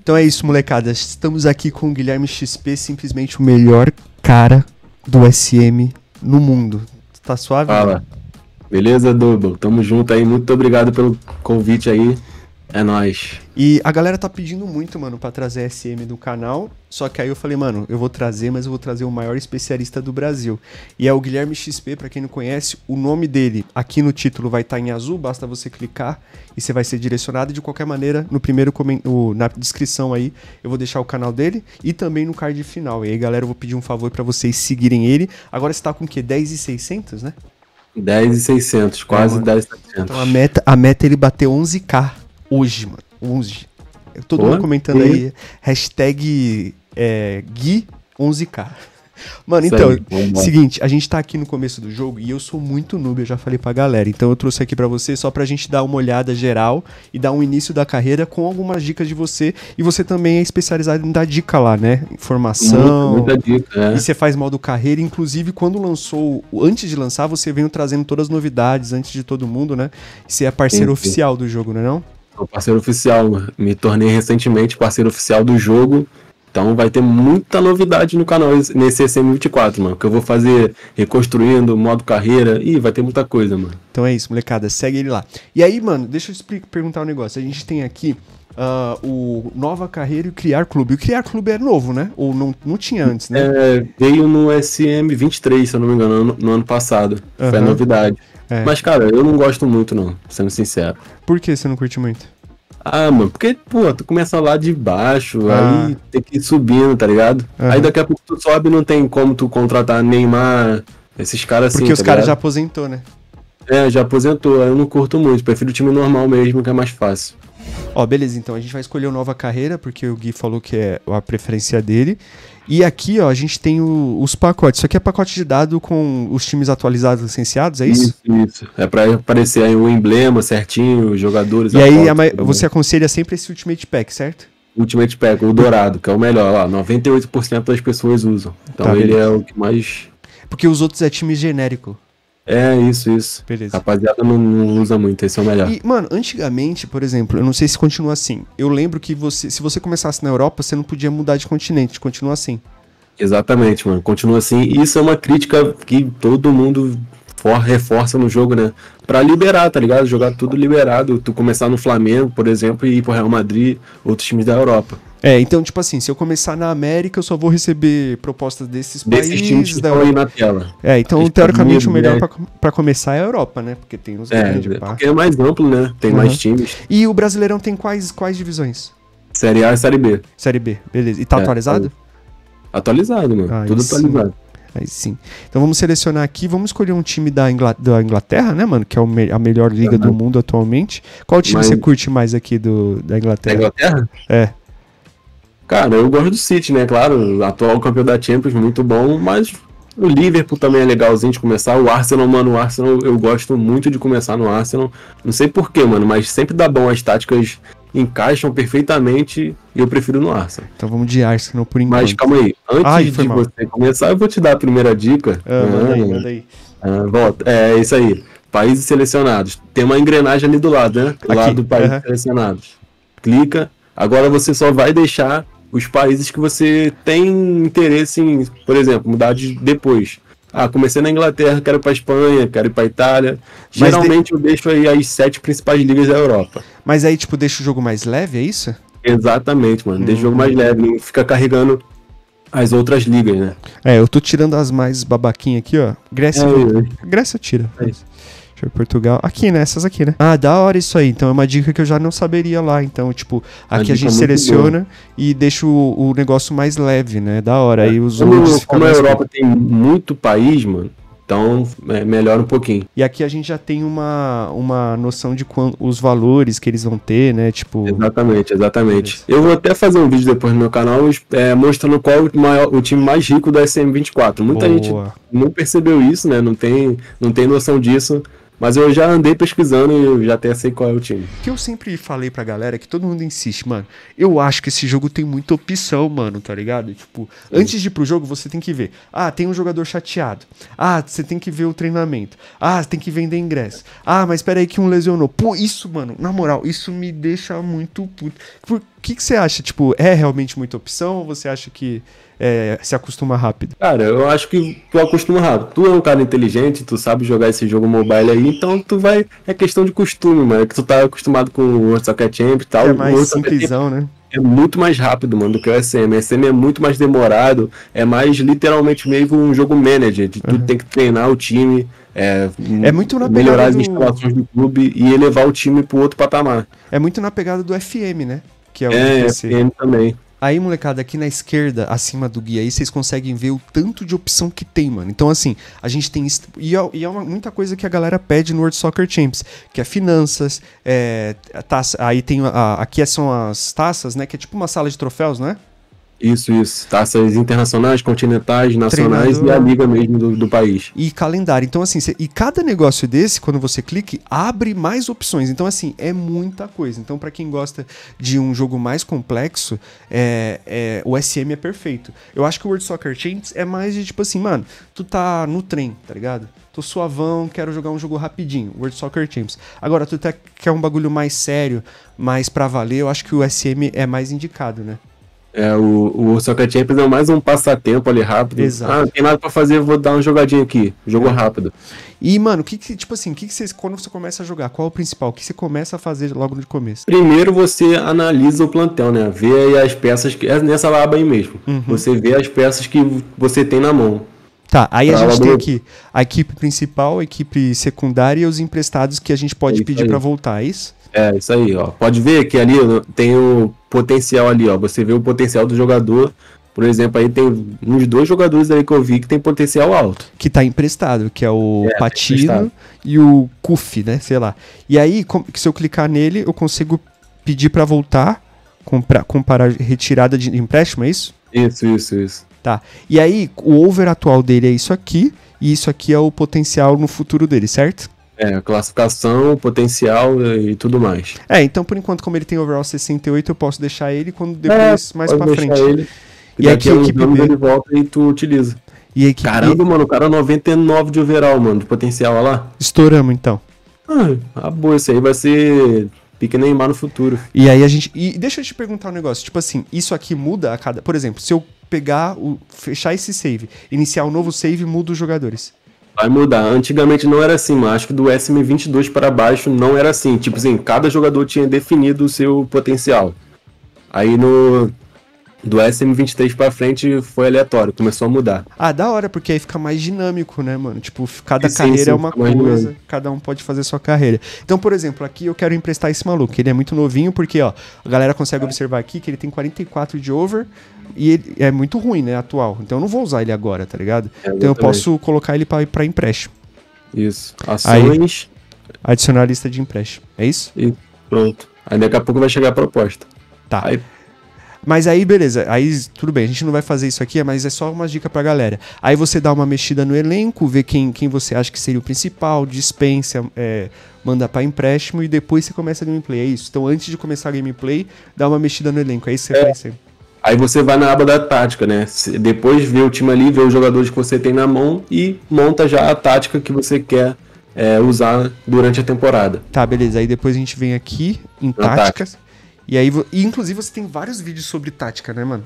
Então é isso, molecada. Estamos aqui com o Guilherme XP, simplesmente o melhor cara do SM no mundo. Tá suave? Fala. Beleza, Double? Tamo junto aí. Muito obrigado pelo convite aí. É nóis. E a galera tá pedindo muito, mano, pra trazer SM do canal. Só que aí eu falei, mano, eu vou trazer, mas eu vou trazer o maior especialista do Brasil. E é o Guilherme XP, pra quem não conhece, o nome dele aqui no título vai estar tá em azul, basta você clicar e você vai ser direcionado. De qualquer maneira, no primeiro na descrição aí, eu vou deixar o canal dele e também no card final. E aí, galera, eu vou pedir um favor para vocês seguirem ele. Agora você tá com o quê? 10,600, né? 10,600, quase é, 10,700. Então a meta, a meta é ele bater 11k hoje, mano. Hoje. Todo Pô, mundo comentando aí. Hashtag é, Gui11K. Mano, então, aí, seguinte, a gente tá aqui no começo do jogo e eu sou muito noob, eu já falei pra galera. Então eu trouxe aqui para você só pra gente dar uma olhada geral e dar um início da carreira com algumas dicas de você. E você também é especializado em dar dica lá, né? Informação. Muita, muita dica, é. E você faz modo carreira. Inclusive, quando lançou, antes de lançar, você veio trazendo todas as novidades antes de todo mundo, né? E você é parceiro sim, sim. oficial do jogo, não é não? Sou parceiro oficial, me tornei recentemente parceiro oficial do jogo. Então vai ter muita novidade no canal nesse SM24, mano. Que eu vou fazer reconstruindo, modo carreira. Ih, vai ter muita coisa, mano. Então é isso, molecada. Segue ele lá. E aí, mano, deixa eu explicar, perguntar um negócio. A gente tem aqui uh, o Nova Carreira e o Criar Clube. O Criar Clube é novo, né? Ou não, não tinha antes, né? É, veio no SM23, se eu não me engano, no, no ano passado. Uhum. Foi a novidade. É. Mas, cara, eu não gosto muito, não, sendo sincero. Por que você não curte muito? Ah, mano, porque, pô, tu começa lá de baixo, ah. aí tem que ir subindo, tá ligado? Uhum. Aí daqui a pouco tu sobe não tem como tu contratar Neymar, esses caras assim. Porque os tá caras já aposentou, né? É, já aposentou, eu não curto muito, prefiro o time normal mesmo, que é mais fácil. Ó, beleza, então a gente vai escolher o Nova Carreira, porque o Gui falou que é a preferência dele. E aqui, ó, a gente tem o, os pacotes. Isso aqui é pacote de dado com os times atualizados licenciados, é isso? Isso, isso. É pra aparecer aí o emblema certinho, os jogadores. E aí foto, você aconselha sempre esse Ultimate Pack, certo? Ultimate Pack, o dourado, que é o melhor. Lá, 98% das pessoas usam. Então tá, ele é o que mais. Porque os outros é time genérico. É, isso, isso. Beleza. Rapaziada não, não, usa muito, esse é o melhor. E, mano, antigamente, por exemplo, eu não sei se continua assim. Eu lembro que você, se você começasse na Europa, você não podia mudar de continente, continua assim. Exatamente, mano, continua assim. E isso é uma crítica que todo mundo for, reforça no jogo, né? Pra liberar, tá ligado? Jogar tudo liberado. Tu começar no Flamengo, por exemplo, e ir pro Real Madrid, outros times da Europa. É, então, tipo assim, se eu começar na América, eu só vou receber propostas desses, desses países. times que da aí na tela. É, então, teoricamente, o melhor né? para começar é a Europa, né? Porque tem os é, grandes. Porque é mais amplo, né? Tem uhum. mais times. E o Brasileirão tem quais, quais divisões? Série A e Série B. Série B, beleza. E tá é, atualizado? Tá atualizado, mano. Ah, Tudo atualizado. Aí sim. Então vamos selecionar aqui, vamos escolher um time da, Ingl da Inglaterra, né, mano? Que é a melhor liga do mundo atualmente. Qual time Mas... você curte mais aqui do, da Inglaterra? Da Inglaterra? É. Cara, eu gosto do City, né? Claro, atual campeão da Champions, muito bom, mas o Liverpool também é legalzinho de começar. O Arsenal, mano, o Arsenal, eu gosto muito de começar no Arsenal. Não sei porquê, mano, mas sempre dá bom. As táticas encaixam perfeitamente e eu prefiro no Arsenal. Então vamos de Arsenal por enquanto. Mas calma aí, antes Ai, de mal. você começar, eu vou te dar a primeira dica. Ah, manda aí, ah, manda aí. Ah, volta. É isso aí. Países selecionados. Tem uma engrenagem ali do lado, né? Do Aqui. lado do país uhum. selecionados. Clica. Agora você só vai deixar os países que você tem interesse em, por exemplo, mudar de depois. Ah, comecei na Inglaterra, quero ir para Espanha, quero ir para Itália. Geralmente de... eu deixo aí as sete principais ligas da Europa. Mas aí, tipo, deixa o jogo mais leve, é isso? Exatamente, mano. Hum. Deixa o jogo mais leve, não fica carregando as outras ligas, né? É, eu tô tirando as mais babaquinhas aqui, ó. Grécia. É, Grécia tira. É isso. Deixa eu ver, Portugal. Aqui, né? Essas aqui, né? Ah, da hora isso aí. Então é uma dica que eu já não saberia lá. Então, tipo, aqui a, a gente seleciona boa. e deixa o, o, negócio mais leve, né? Da hora. É. Aí os como, outros Como a Europa tem muito país, mano. Então, é, melhora um pouquinho. E aqui a gente já tem uma, uma noção de quando, os valores que eles vão ter, né? Tipo. Exatamente, exatamente. Eu vou até fazer um vídeo depois no meu canal é, mostrando qual o, maior, o time mais rico da SM24. Muita Boa. gente não percebeu isso, né? Não tem, não tem noção disso. Mas eu já andei pesquisando e eu já até sei qual é o time. O que eu sempre falei pra galera é que todo mundo insiste, mano. Eu acho que esse jogo tem muita opção, mano, tá ligado? Tipo, Sim. antes de ir pro jogo, você tem que ver. Ah, tem um jogador chateado. Ah, você tem que ver o treinamento. Ah, tem que vender ingresso. Ah, mas espera aí que um lesionou. Pô, isso, mano, na moral, isso me deixa muito puto. Por que, que você acha? Tipo, é realmente muita opção ou você acha que é, se acostuma rápido? Cara, eu acho que tu acostuma rápido. Tu é um cara inteligente, tu sabe jogar esse jogo mobile aí, então tu vai. É questão de costume, mano. É que tu tá acostumado com o World Soccer Champ e tal. É mais simplesão, né? é muito mais rápido, mano, do que o SM. O SM é muito mais demorado, é mais literalmente meio um jogo manager, de tu uhum. tem que treinar o time, é, é muito na melhorar as instalações do clube e elevar o time pro outro patamar. É muito na pegada do FM, né? Que é o é, FM também. Aí, molecada, aqui na esquerda, acima do guia aí, vocês conseguem ver o tanto de opção que tem, mano. Então, assim, a gente tem. E é, e é uma, muita coisa que a galera pede no World Soccer Champs, que é finanças, é, taça, aí tem. A, aqui são as taças, né? Que é tipo uma sala de troféus, né? Isso, isso. Taças internacionais, continentais, nacionais Treinador. e a liga mesmo do, do, país. E calendário. Então, assim, cê, e cada negócio desse, quando você clica, abre mais opções. Então, assim, é muita coisa. Então, para quem gosta de um jogo mais complexo, é, é, o SM é perfeito. Eu acho que o World Soccer Champs é mais de tipo assim, mano, tu tá no trem, tá ligado? tô suavão, quero jogar um jogo rapidinho, World Soccer Champs. Agora, tu tá, quer um bagulho mais sério, mais pra valer, eu acho que o SM é mais indicado, né? É, o, o Soccer Champions é mais um passatempo ali rápido. Exato. Ah, não tem nada pra fazer, vou dar uma jogadinha aqui. Jogo é. rápido. E, mano, que que, tipo assim, o que que você, quando você começa a jogar, qual é o principal? O que você começa a fazer logo no começo? Primeiro você analisa o plantel, né? Vê aí as peças, que, é nessa aba aí mesmo. Uhum. Você vê as peças que você tem na mão. Tá, aí a gente tem aqui a equipe principal, a equipe secundária e os emprestados que a gente pode é pedir para voltar, é isso? É, isso aí, ó. Pode ver que ali tem o potencial ali, ó. Você vê o potencial do jogador. Por exemplo, aí tem uns dois jogadores aí que eu vi que tem potencial alto. Que tá emprestado, que é o é, tá Patino e o Kuf, né? Sei lá. E aí, se eu clicar nele, eu consigo pedir para voltar, comprar, comparar retirada de empréstimo, é isso? Isso, isso, isso. Tá. E aí, o over atual dele é isso aqui, e isso aqui é o potencial no futuro dele, certo? É, classificação, potencial e tudo mais. É, então por enquanto, como ele tem overall 68, eu posso deixar ele quando depois, é, mais pra frente. Ele, e, e aqui a equipe B... ele volta e tu utiliza. E equipe... Caramba, mano, o cara 99 de overall, mano, de potencial, olha lá. Estouramos então. Ah, boa, isso aí vai ser pique Neymar no futuro. E aí a gente. E deixa eu te perguntar um negócio. Tipo assim, isso aqui muda a cada. Por exemplo, se eu pegar o. fechar esse save, iniciar um novo save, muda os jogadores. Vai mudar. Antigamente não era assim, mas acho que do SM22 para baixo não era assim. Tipo assim, cada jogador tinha definido o seu potencial. Aí no do SM23 pra frente foi aleatório, começou a mudar. Ah, da hora, porque aí fica mais dinâmico, né, mano? Tipo, cada sim, carreira sim, é uma coisa, cada um pode fazer sua carreira. Então, por exemplo, aqui eu quero emprestar esse maluco, ele é muito novinho, porque, ó, a galera consegue observar aqui que ele tem 44 de over, e ele é muito ruim, né, atual. Então eu não vou usar ele agora, tá ligado? É, então eu posso colocar ele para empréstimo. Isso. Ações. Aí, adicionar a lista de empréstimo. É isso? E pronto. Aí daqui a pouco vai chegar a proposta. Tá. Aí... Mas aí, beleza. Aí, tudo bem, a gente não vai fazer isso aqui, mas é só uma dica pra galera. Aí você dá uma mexida no elenco, vê quem, quem você acha que seria o principal, dispensa, é, manda para empréstimo e depois você começa a gameplay. É isso. Então, antes de começar a gameplay, dá uma mexida no elenco. É isso que você é. faz sempre. Aí você vai na aba da tática, né? Depois vê o time ali, vê os jogadores que você tem na mão e monta já a tática que você quer é, usar durante a temporada. Tá, beleza. Aí depois a gente vem aqui em táticas. Tática. E aí, e, inclusive, você tem vários vídeos sobre tática, né, mano?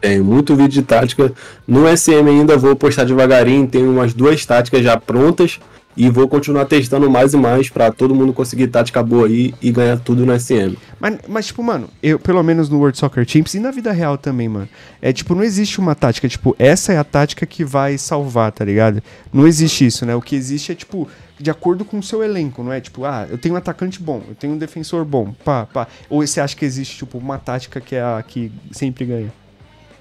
Tem muito vídeo de tática. No SM ainda vou postar devagarinho, tem umas duas táticas já prontas e vou continuar testando mais e mais para todo mundo conseguir tática boa aí e ganhar tudo no SM. Mas, mas, tipo, mano, eu, pelo menos no World Soccer Champs e na vida real também, mano, é tipo, não existe uma tática, tipo, essa é a tática que vai salvar, tá ligado? Não existe isso, né? O que existe é, tipo, de acordo com o seu elenco, não é? Tipo, ah, eu tenho um atacante bom, eu tenho um defensor bom, pá, pá. Ou você acha que existe, tipo, uma tática que é a que sempre ganha?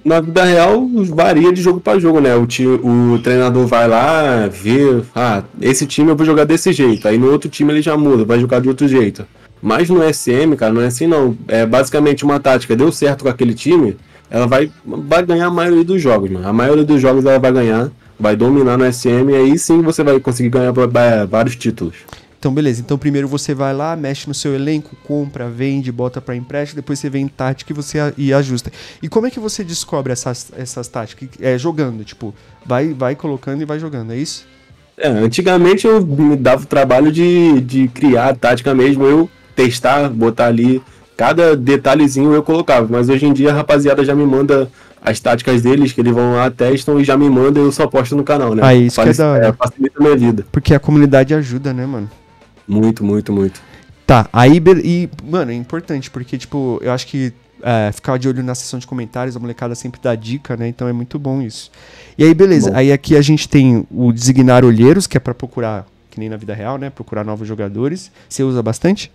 na vida real varia de jogo para jogo, né? O, o treinador vai lá, vê, ah, esse time eu vou jogar desse jeito, aí no outro time ele já muda, vai jogar de outro jeito. Mas no SM, cara, não é assim não. É basicamente uma tática, deu certo com aquele time, ela vai, vai ganhar a maioria dos jogos, mano. A maioria dos jogos ela vai ganhar, vai dominar no SM, e aí sim você vai conseguir ganhar vários títulos. Então, beleza. Então, primeiro você vai lá, mexe no seu elenco, compra, vende, bota para empréstimo, depois você vem em tática e você e ajusta. E como é que você descobre essas, essas táticas? É jogando, tipo, vai, vai colocando e vai jogando, é isso? É, antigamente eu me dava o trabalho de, de criar a tática mesmo, eu testar, botar ali cada detalhezinho eu colocava. Mas hoje em dia a rapaziada já me manda as táticas deles, que eles vão lá, testam e já me mandam e eu só posto no canal, né? Ah, isso Parece, que é da hora. É, facilita a minha vida. Porque a comunidade ajuda, né, mano? Muito, muito, muito. Tá, aí, e, mano, é importante, porque, tipo, eu acho que é, ficar de olho na seção de comentários, a molecada sempre dá dica, né? Então é muito bom isso. E aí, beleza. Bom. Aí aqui a gente tem o designar olheiros, que é para procurar, que nem na vida real, né? Procurar novos jogadores. Você usa bastante?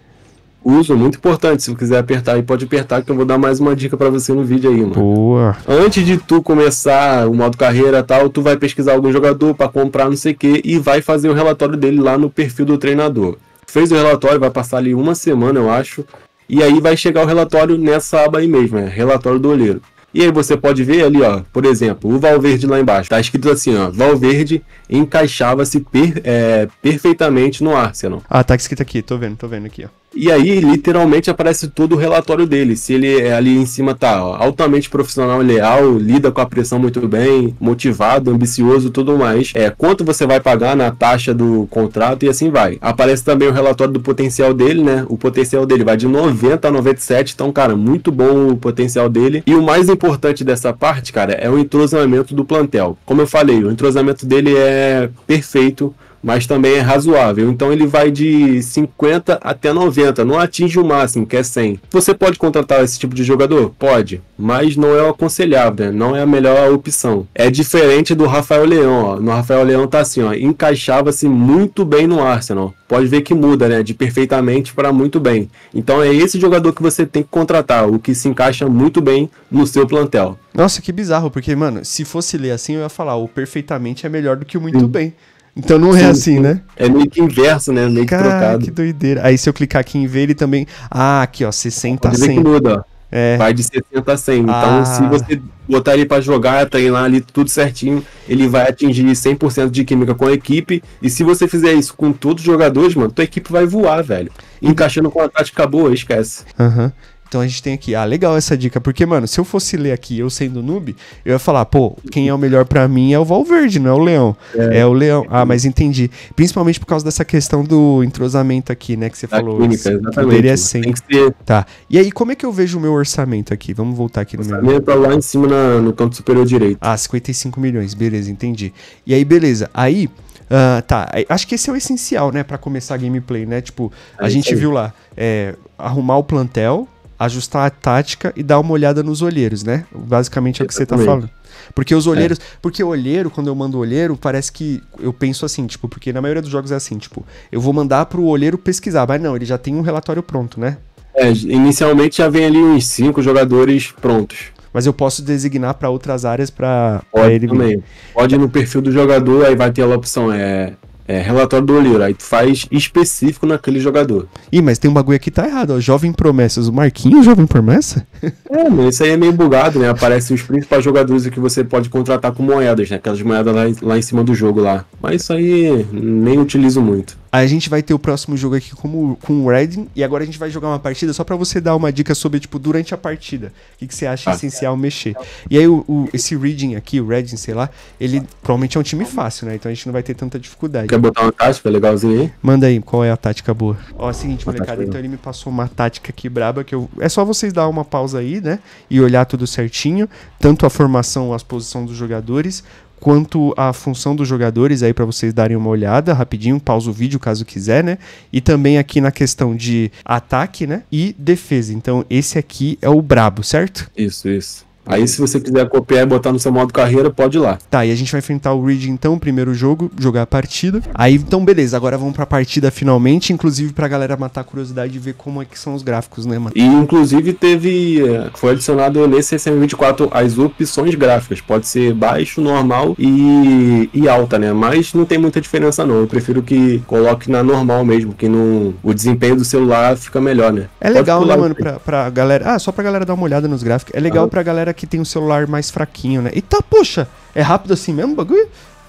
Uso, muito importante. Se você quiser apertar aí, pode apertar que eu vou dar mais uma dica para você no vídeo aí, mano. Boa. Antes de tu começar o modo carreira tal, tu vai pesquisar algum jogador para comprar não sei o que e vai fazer o relatório dele lá no perfil do treinador. Fez o relatório, vai passar ali uma semana, eu acho. E aí vai chegar o relatório nessa aba aí mesmo, é relatório do olheiro. E aí você pode ver ali, ó, por exemplo, o Valverde lá embaixo. Tá escrito assim, ó, Valverde encaixava-se per, é, perfeitamente no Arsenal. Ah, tá escrito aqui, tô vendo, tô vendo aqui, ó. E aí, literalmente, aparece todo o relatório dele. Se ele é ali em cima tá ó, altamente profissional, leal, lida com a pressão muito bem, motivado, ambicioso tudo mais. É, quanto você vai pagar na taxa do contrato e assim vai. Aparece também o relatório do potencial dele, né? O potencial dele vai de 90 a 97, então, cara, muito bom o potencial dele. E o mais importante dessa parte, cara, é o entrosamento do plantel. Como eu falei, o entrosamento dele é perfeito mas também é razoável. Então ele vai de 50 até 90, não atinge o máximo, que é 100. Você pode contratar esse tipo de jogador? Pode, mas não é o aconselhável, né? não é a melhor opção. É diferente do Rafael Leão, ó. No Rafael Leão tá assim, ó, encaixava-se muito bem no Arsenal. Pode ver que muda, né? De perfeitamente para muito bem. Então é esse jogador que você tem que contratar, o que se encaixa muito bem no seu plantel. Nossa, que bizarro, porque, mano, se fosse ler assim, eu ia falar, o perfeitamente é melhor do que o muito Sim. bem. Então não é assim, né? É meio que inverso, né? Meio que trocado. que doideira. Aí se eu clicar aqui em ver, ele também. Ah, aqui, ó, 60 a 100. que muda, ó. É. Vai de 60 a 100. Então, ah. se você botar ele para jogar, treinar ali tudo certinho, ele vai atingir 100% de química com a equipe. E se você fizer isso com todos os jogadores, mano, tua equipe vai voar, velho. Encaixando com a tática boa, esquece. Aham. Uhum. Então a gente tem aqui, ah, legal essa dica, porque, mano, se eu fosse ler aqui, eu sendo noob, eu ia falar, pô, quem é o melhor para mim é o Valverde, não é o Leão. É. é. o Leão. Ah, mas entendi. Principalmente por causa dessa questão do entrosamento aqui, né, que você da falou. Clínica, exatamente. É Tem que ser. Tá. E aí, como é que eu vejo o meu orçamento aqui? Vamos voltar aqui no meu. Orçamento tá lá em cima na, no canto superior direito. Ah, 55 milhões, beleza, entendi. E aí, beleza. Aí. Uh, tá, acho que esse é o essencial, né, para começar a gameplay, né? Tipo, a é gente viu lá, é, arrumar o plantel, ajustar a tática e dar uma olhada nos olheiros, né? Basicamente é o que você tá falando. Porque os olheiros. É. Porque olheiro, quando eu mando olheiro, parece que. Eu penso assim, tipo, porque na maioria dos jogos é assim, tipo, eu vou mandar pro olheiro pesquisar, mas não, ele já tem um relatório pronto, né? É, inicialmente já vem ali uns cinco jogadores prontos. Mas eu posso designar para outras áreas para ele. Também. Pode ir no perfil do jogador, aí vai ter a opção é é, relatório do olheiro, aí tu faz específico naquele jogador. Ih, mas tem um bagulho aqui que tá errado, ó. Jovem Promessas. O Marquinhos Jovem Promessa? É, mas isso aí é meio bugado, né? Aparecem os principais jogadores que você pode contratar com moedas, né? Aquelas moedas lá, lá em cima do jogo lá. Mas isso aí nem utilizo muito. Aí a gente vai ter o próximo jogo aqui como, com o Redding. E agora a gente vai jogar uma partida só para você dar uma dica sobre, tipo, durante a partida. O que, que você acha ah. essencial mexer. E aí o, o, esse Reading aqui, o Redding, sei lá, ele provavelmente é um time fácil, né? Então a gente não vai ter tanta dificuldade. Quer botar uma tática legalzinha aí? Manda aí, qual é a tática boa? Ó, é o seguinte, molecada, então ele me passou uma tática aqui braba que eu. É só vocês dar uma pausa aí, né? E olhar tudo certinho. Tanto a formação, as posições dos jogadores, quanto à função dos jogadores aí para vocês darem uma olhada rapidinho, pausa o vídeo caso quiser, né? E também aqui na questão de ataque, né? E defesa. Então esse aqui é o brabo, certo? Isso, isso. Aí, se você quiser copiar e botar no seu modo carreira, pode ir lá. Tá, e a gente vai enfrentar o Reed, então, primeiro jogo, jogar a partida. Aí, então, beleza, agora vamos pra partida finalmente, inclusive pra galera matar a curiosidade e ver como é que são os gráficos, né, mano? E, inclusive, teve. Eh, foi adicionado nesse SM24 as opções gráficas. Pode ser baixo, normal e, e alta, né? Mas não tem muita diferença, não. Eu prefiro que coloque na normal mesmo, que no, o desempenho do celular fica melhor, né? É legal, né, mano, pra, pra galera. Ah, só pra galera dar uma olhada nos gráficos. É legal ah. pra galera que tem um celular mais fraquinho, né? Eita, poxa, é rápido assim mesmo o bagulho?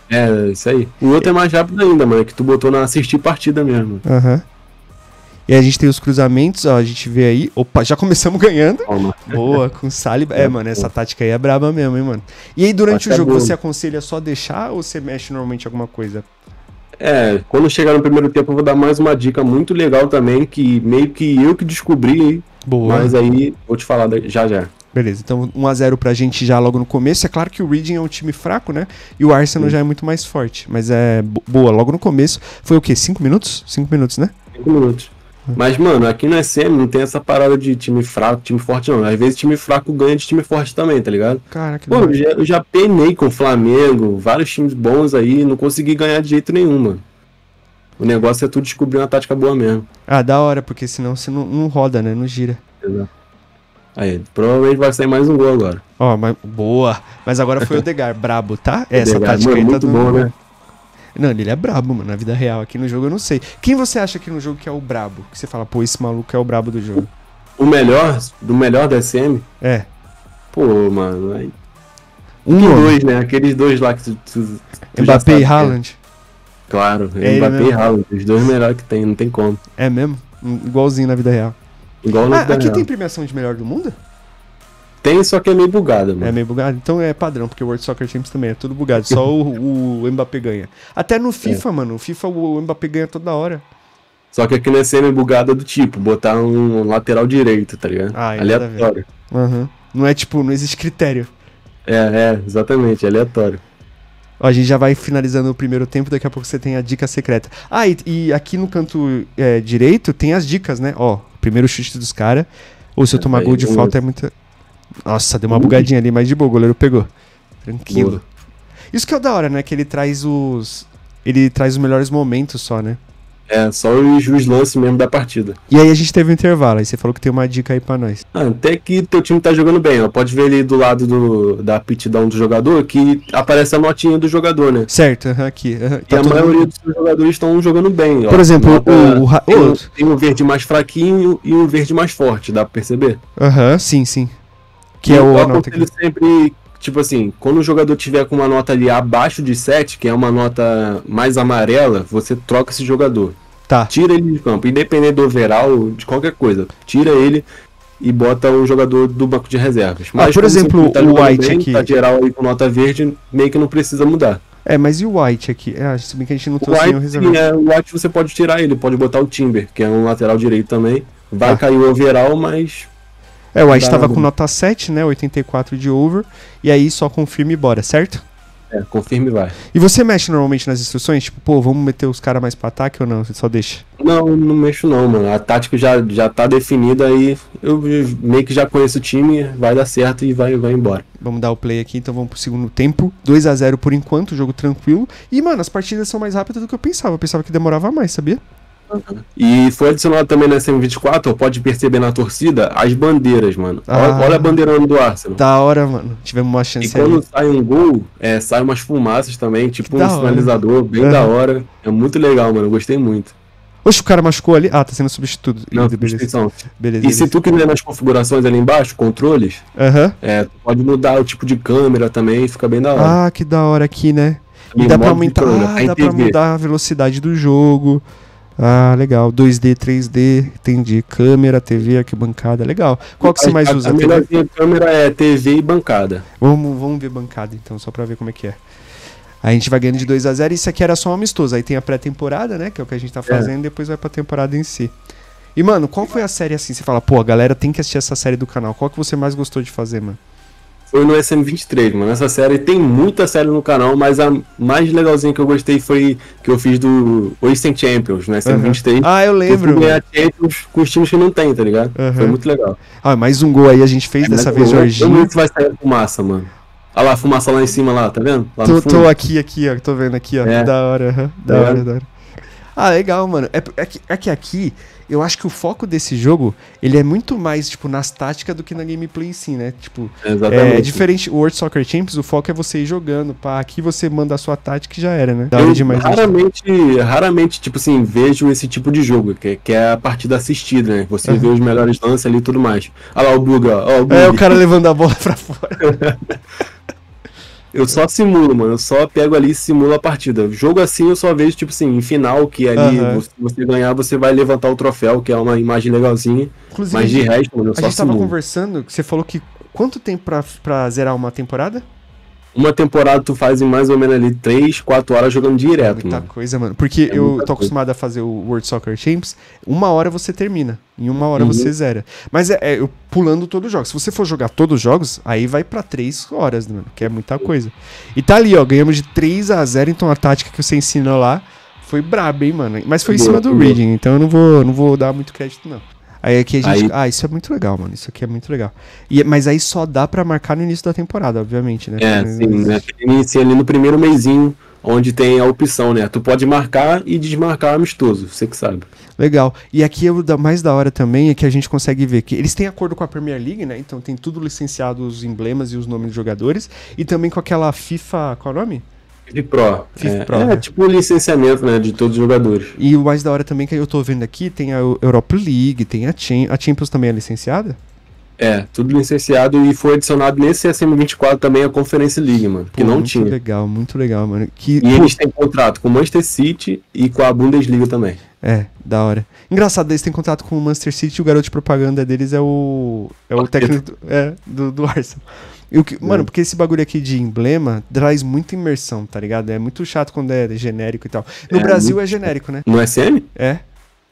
É, isso aí. O outro é mais rápido ainda, mano, é que tu botou na assistir partida mesmo. Aham. Uhum. E a gente tem os cruzamentos, ó, a gente vê aí. Opa, já começamos ganhando. Boa, com Saliba. É, mano, essa tática aí é braba mesmo, hein, mano. E aí, durante o jogo, você aconselha só deixar ou você mexe normalmente alguma coisa? É, quando chegar no primeiro tempo, eu vou dar mais uma dica muito legal também, que meio que eu que descobri Boa. Mas aí, vou te falar já já. Beleza, então 1x0 pra gente já logo no começo. É claro que o Reading é um time fraco, né? E o Arsenal Sim. já é muito mais forte. Mas é boa, logo no começo. Foi o quê? 5 minutos? 5 minutos, né? 5 minutos. Mas, mano, aqui no SM não tem essa parada de time fraco, time forte, não. Às vezes time fraco ganha de time forte também, tá ligado? Caraca, Pô, eu já, eu já penei com o Flamengo, vários times bons aí, não consegui ganhar de jeito nenhum, mano. O negócio é tu descobrir uma tática boa mesmo. Ah, da hora, porque senão você não, não roda, né? Não gira. Exato. Aí, provavelmente vai sair mais um gol agora. Ó, oh, mas boa. Mas agora foi o Degar, brabo, tá? Essa Odegar, tática mano, aí tá muito bom, né? Não, ele é brabo, mano, na vida real. Aqui no jogo eu não sei. Quem você acha aqui no jogo que é o brabo? Que você fala, pô, esse maluco é o brabo do jogo. O melhor, do melhor da SM? É. Pô, mano, aí... Um Tem dois, né? Aqueles dois lá que tu, tu, tu Mbappé e é. Haaland. É. Claro, é Mbappé e Haaland. Os dois melhores que tem, não tem como. É mesmo? Igualzinho na vida real. Igual ah, aqui tem premiação de melhor do mundo? Tem, só que é meio bugado, mano. É meio bugado? Então é padrão, porque o World Soccer Champions também é tudo bugado. Só o, o Mbappé ganha. Até no FIFA, é. mano. O FIFA o Mbappé ganha toda hora. Só que aqui não é semi-bugada do tipo, botar um lateral direito, tá ligado? Ah, aleatório. Uhum. Não é tipo, não existe critério. É, é, exatamente, é aleatório. Ó, a gente já vai finalizando o primeiro tempo, daqui a pouco você tem a dica secreta. Ah, e, e aqui no canto é, direito tem as dicas, né? Ó, primeiro chute dos caras. Ou se eu tomar gol de falta é muita. Nossa, deu uma bugadinha ali, mas de boa, o goleiro pegou. Tranquilo. Boa. Isso que é o da hora, né? Que ele traz os. Ele traz os melhores momentos só, né? É, só os, os lances mesmo da partida. E aí a gente teve um intervalo, aí você falou que tem uma dica aí pra nós. Ah, até que teu time tá jogando bem, ó. Pode ver ali do lado do, da aptidão do jogador que aparece a notinha do jogador, né? Certo, aqui. Tá e a maioria mundo... dos jogadores estão jogando bem. Por ó. exemplo, Nota, o, o, tem, um, tem um verde mais fraquinho e um verde mais forte, dá pra perceber? Aham, sim, sim. Que e é o eu aconselho sempre, tipo assim, quando o jogador tiver com uma nota ali abaixo de 7, que é uma nota mais amarela, você troca esse jogador. Tá. Tira ele de campo, independente do overall, de qualquer coisa. Tira ele e bota um jogador do banco de reservas. Ah, Mas, ah, por exemplo, tá o White bem, aqui. Tá geral aí com nota verde, meio que não precisa mudar. É, mas e o White aqui? É, se bem que a gente não trouxe o White, sim, é, o White você pode tirar ele, pode botar o Timber, que é um lateral direito também. Vai ah. cair o overall, mas é, o White estava com nota 7, né? 84 de over. E aí só confirma e bora, certo? É, confirme e vai. E você mexe normalmente nas instruções? Tipo, pô, vamos meter os caras mais pra ataque ou não? Você só deixa? Não, não mexo não, mano. A tática já, já tá definida aí. Eu meio que já conheço o time, vai dar certo e vai, vai embora. Vamos dar o play aqui, então vamos pro segundo tempo. 2 a 0 por enquanto, jogo tranquilo. E, mano, as partidas são mais rápidas do que eu pensava. Eu pensava que demorava mais, sabia? E foi adicionado também na SM24, pode perceber na torcida, as bandeiras, mano. Ah, olha, a bandeira do Arsenal. Da hora, mano. Tivemos uma chance E quando ali. sai um gol, é, sai umas fumaças também, tipo que um sinalizador, bem da hora. É muito legal, mano. Gostei muito. Oxe, o cara machucou ali. Ah, tá sendo substituto. Não, substituição. Beleza. E se tu quiser nas configurações ali embaixo, controles, uhum. é, pode mudar o tipo de câmera também, fica bem da hora. Ah, que da hora aqui, né? E, dá pra aumentar. Ah, dá pra mudar a velocidade do jogo. Ah, legal. 2D, 3D, entendi. Câmera, TV, arquibancada, legal. Qual que você mais usa? A, a melhorzinha câmera é TV e bancada. Vamos, vamos ver bancada então, só pra ver como é que é. A gente vai ganhando de 2 a 0 Isso aqui era só um amistoso. Aí tem a pré-temporada, né? Que é o que a gente tá é. fazendo, é. depois vai pra temporada em si. E, mano, qual foi a série assim? Você fala, pô, a galera tem que assistir essa série do canal. Qual que você mais gostou de fazer, mano? Foi no SM23, mano. Essa série tem muita série no canal, mas a mais legalzinha que eu gostei foi que eu fiz do Ocean Champions, no SM23. Uhum. Ah, eu lembro. Eu ganhar Champions com os times que não tem, tá ligado? Uhum. Foi muito legal. Ah, mais um gol aí a gente fez é, dessa vez, Jorginho. Muito vai sair fumaça, mano. Olha lá, a fumaça lá em cima lá, tá vendo? Lá tô, tô aqui, aqui, ó. Tô vendo aqui, ó. É. Da hora, uhum. da, é. hora da hora. Ah, legal, mano. É, é, que, é que aqui eu acho que o foco desse jogo, ele é muito mais, tipo, nas táticas do que na gameplay em si, né? Tipo, Exatamente. é diferente. O World Soccer Champions, o foco é você ir jogando, pá. Aqui você manda a sua tática e já era, né? eu demais raramente, raramente, tipo assim, vejo esse tipo de jogo, que, que é a partida assistida, né? Você uhum. vê os melhores lances ali e tudo mais. Olha lá o Buga, ó, o Buga. É, o cara levando a bola pra fora. Eu só simulo, mano. Eu só pego ali e simulo a partida. Jogo assim eu só vejo, tipo assim, em final, que ali, uhum. se você ganhar, você vai levantar o troféu, que é uma imagem legalzinha. Inclusive, mas de resto, mano, eu só simulo. A gente tava conversando, você falou que quanto tempo pra, pra zerar uma temporada? Uma temporada tu faz em mais ou menos ali 3, 4 horas jogando direto, Muita mano. coisa, mano. Porque é eu tô coisa. acostumado a fazer o World Soccer Champs, uma hora você termina. Em uma hora uhum. você zera. Mas é, é, eu pulando todos os jogos. Se você for jogar todos os jogos, aí vai para 3 horas, mano. Que é muita coisa. E tá ali, ó. Ganhamos de 3 a 0 então a tática que você ensina lá foi braba, hein, mano. Mas foi em cima do reading, então eu não vou, não vou dar muito crédito, não. Aí aqui a gente. Aí... Ah, isso é muito legal, mano. Isso aqui é muito legal. E, mas aí só dá para marcar no início da temporada, obviamente, né? É, sim, né? Inicia ali no primeiro mêsinho, onde tem a opção, né? Tu pode marcar e desmarcar amistoso, você que sabe. Legal. E aqui o mais da hora também é que a gente consegue ver que eles têm acordo com a Premier League, né? Então tem tudo licenciado os emblemas e os nomes dos jogadores. E também com aquela FIFA. Qual é o nome? FIFA Pro. É, Pro, é, né? tipo o licenciamento, né, de todos os jogadores. E o mais da hora também que eu tô vendo aqui, tem a Europa League, tem a, Cham a Champions também é licenciada? É, tudo licenciado e foi adicionado nesse SM24 também a Conference League, mano, que Pô, não muito tinha. Muito legal, muito legal, mano. Que, e eles têm contrato com o Manchester City e com a Bundesliga também. É, da hora. Engraçado, eles têm contato com o Manchester City e o garoto de propaganda deles é o. É o técnico é, do, do Arsenal. E que, mano, porque esse bagulho aqui de emblema traz muita imersão, tá ligado? É muito chato quando é genérico e tal. No é, Brasil é genérico, né? No SM? É.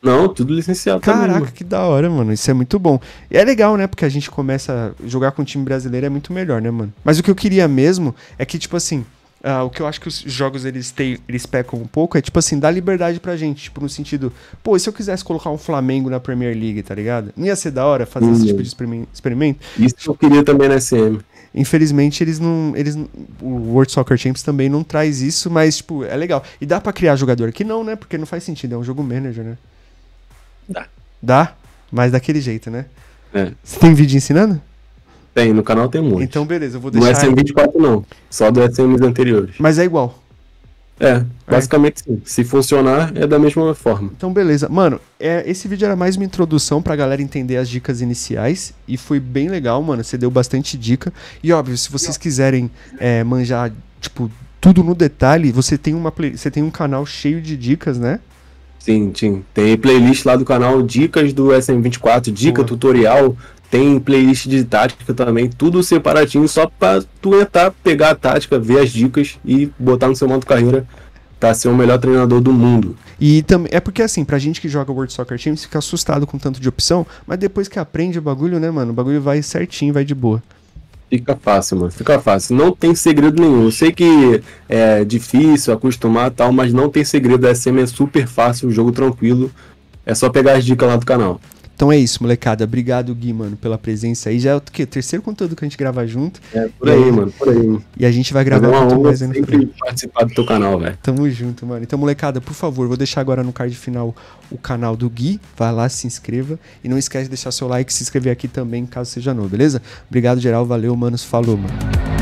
Não, tudo licenciado Caraca, também, que da hora, mano. Isso é muito bom. E é legal, né? Porque a gente começa a jogar com o time brasileiro é muito melhor, né, mano? Mas o que eu queria mesmo é que, tipo assim, Uh, o que eu acho que os jogos eles, têm, eles pecam um pouco é tipo assim, dá liberdade pra gente, tipo, no sentido, pô, e se eu quisesse colocar um Flamengo na Premier League, tá ligado? Não ia ser da hora fazer esse tipo de experimento? Isso eu queria também na SM. Infelizmente, eles não. Eles, o World Soccer Champions também não traz isso, mas, tipo, é legal. E dá pra criar jogador aqui? Não, né? Porque não faz sentido, é um jogo manager, né? Dá. Dá? Mas daquele jeito, né? É. Você tem vídeo ensinando? Tem, no canal tem muito. Então, beleza, eu vou deixar. No SM24 não, só do SMs anteriores. Mas é igual. É, basicamente sim. Se funcionar, é da mesma forma. Então, beleza. Mano, é, esse vídeo era mais uma introdução pra galera entender as dicas iniciais. E foi bem legal, mano. Você deu bastante dica. E óbvio, se vocês quiserem é, manjar, tipo, tudo no detalhe, você tem, uma play... você tem um canal cheio de dicas, né? Sim, sim. Tem playlist lá do canal Dicas do SM24, dica, Boa. tutorial, tem playlist de tática também, tudo separatinho, só pra tu entrar, pegar a tática, ver as dicas e botar no seu modo carreira pra ser o melhor treinador do mundo. E também é porque assim, pra gente que joga World Soccer Teams fica assustado com tanto de opção, mas depois que aprende o bagulho, né, mano, o bagulho vai certinho, vai de boa. Fica fácil, mano. Fica fácil. Não tem segredo nenhum. Eu sei que é difícil acostumar tal, mas não tem segredo. A SM é super fácil, jogo tranquilo. É só pegar as dicas lá do canal. Então é isso, molecada. Obrigado, Gui, mano, pela presença aí. Já é o quê? terceiro conteúdo que a gente grava junto. É, por aí, aí, mano, por aí. E a gente vai gravar é muito mais ainda. sempre participar do teu canal, velho. Tamo junto, mano. Então, molecada, por favor, vou deixar agora no card final o canal do Gui. Vai lá, se inscreva. E não esquece de deixar seu like e se inscrever aqui também, caso seja novo, beleza? Obrigado, geral. Valeu, manos. Falou, mano.